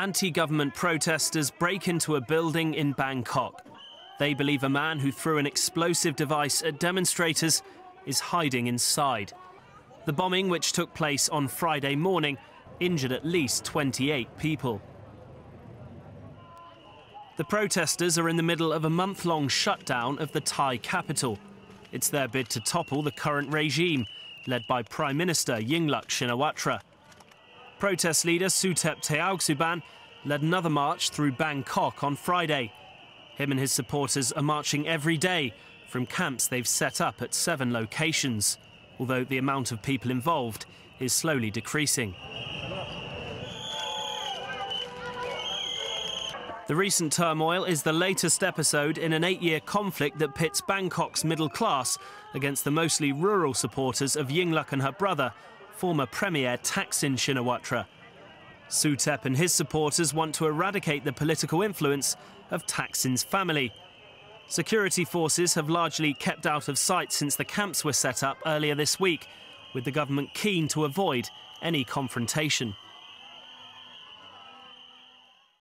Anti-government protesters break into a building in Bangkok. They believe a man who threw an explosive device at demonstrators is hiding inside. The bombing, which took place on Friday morning, injured at least 28 people. The protesters are in the middle of a month-long shutdown of the Thai capital. It's their bid to topple the current regime, led by Prime Minister Yingluck Shinawatra. Protest leader Suthep Thaugsuban led another march through Bangkok on Friday. Him and his supporters are marching every day from camps they've set up at seven locations, although the amount of people involved is slowly decreasing. The recent turmoil is the latest episode in an eight year conflict that pits Bangkok's middle class against the mostly rural supporters of Yingluck and her brother, former Premier Thaksin Shinawatra. Suthep and his supporters want to eradicate the political influence of Thaksin's family. Security forces have largely kept out of sight since the camps were set up earlier this week, with the government keen to avoid any confrontation.